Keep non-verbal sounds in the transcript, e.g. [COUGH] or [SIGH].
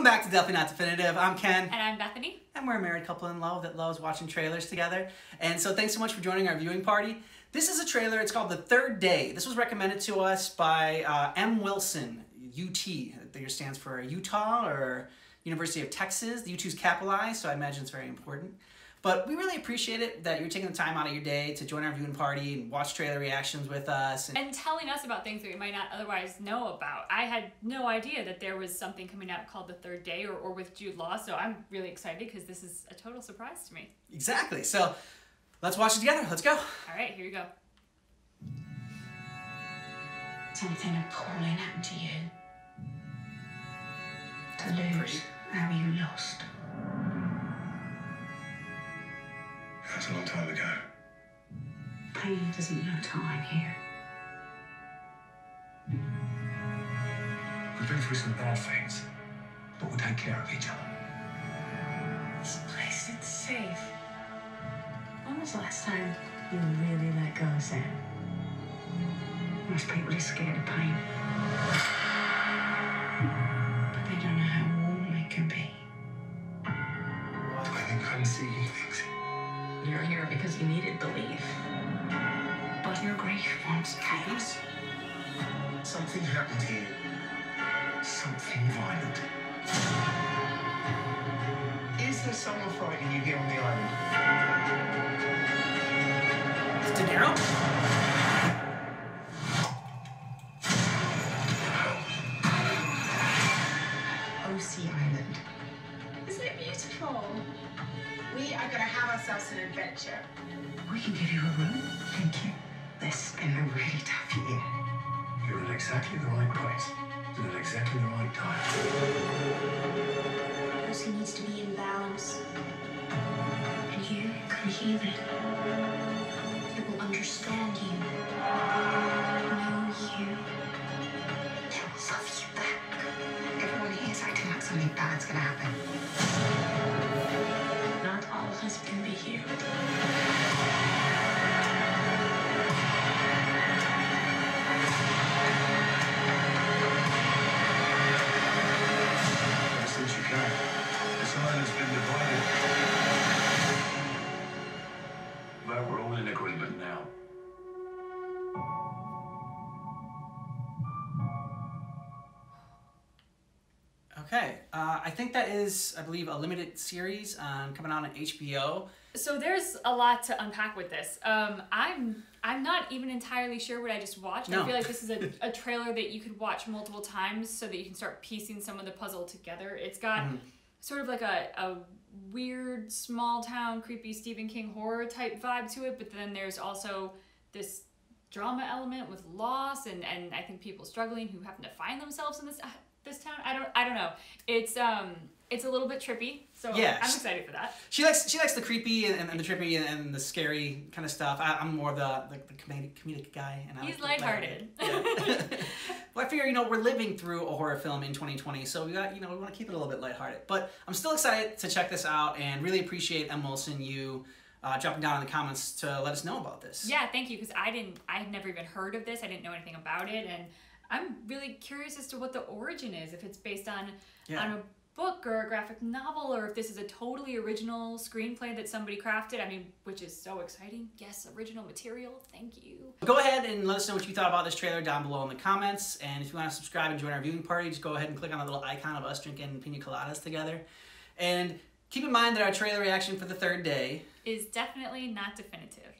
Welcome back to Definitely Not Definitive. I'm Ken. And I'm Bethany. And we're a married couple in love that loves watching trailers together. And so thanks so much for joining our viewing party. This is a trailer, it's called The Third Day. This was recommended to us by uh, M. Wilson, UT. That stands for Utah or University of Texas. The UT's capitalized, so I imagine it's very important. But we really appreciate it that you're taking the time out of your day to join our viewing party and watch trailer reactions with us. And, and telling us about things that we might not otherwise know about. I had no idea that there was something coming out called The Third Day or, or with Jude Law, so I'm really excited because this is a total surprise to me. Exactly. So let's watch it together. Let's go. All right, here you go. Something appalling happened to you. To lose how you Pain doesn't know time here. We've been through some bad things, but we take care of each other. This place, it's safe. When was the last time you really let go, Sam? Most people are scared of pain. But they don't know how warm it can be. I think I'm seeing things. You're here because you needed belief. But your grief wants chaos. Something happened here. Something violent. Is there someone frightening you here on the island? It's De Niro? Osea Island. Isn't it beautiful? We are going to have ourselves an adventure. We can give you a room. Thank you. This has been a really tough year. You're in exactly the right place. You're at exactly the right time. Lucy needs to be in balance. And you can heal it. It will understand you. Know you. They will love you back. Everyone here is acting like something bad's gonna happen. Not all has been be healed. Okay. Uh, I think that is, I believe, a limited series um, coming out on HBO. So there's a lot to unpack with this. Um, I'm I'm not even entirely sure what I just watched. No. I feel like this [LAUGHS] is a, a trailer that you could watch multiple times so that you can start piecing some of the puzzle together. It's got Mhm. sort of like a, a weird small town creepy Stephen King horror type vibe to it, but then there's also this drama element with loss and, and I think people struggling who happen to find themselves in this this town. I don't I don't know. It's um it's a little bit trippy, so Yeah. I'm excited for that. She likes she likes the creepy and, and the trippy and, and the scary kind of stuff. I, I'm more of the, the, the comedic, comedic guy. And I He's like the lighthearted. Yeah. [LAUGHS] well, I figure you know we're living through a horror film in 2020, so we got you know we want to keep it a little bit lighthearted. But I'm still excited to check this out and really appreciate M Wilson you uh, dropping down in the comments to let us know about this. Yeah, thank you. Because I didn't, I had never even heard of this. I didn't know anything about it, and I'm really curious as to what the origin is. If it's based on Yeah. on a book or a graphic novel, or if this is a totally original screenplay that somebody crafted. I mean, which is so exciting. Yes, original material. Thank you. Go ahead and let us know what you thought about this trailer down below in the comments. And if you want to subscribe and join our viewing party, just go ahead and click on the little icon of us drinking pina coladas together. And keep in mind that our trailer reaction for the third day Is definitely not definitive.